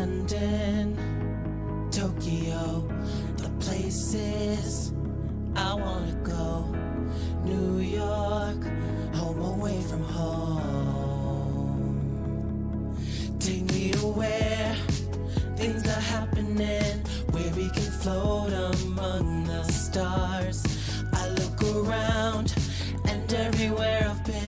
London, Tokyo, the places I wanna go. New York, home away from home. Take me to where things are happening, where we can float among the stars. I look around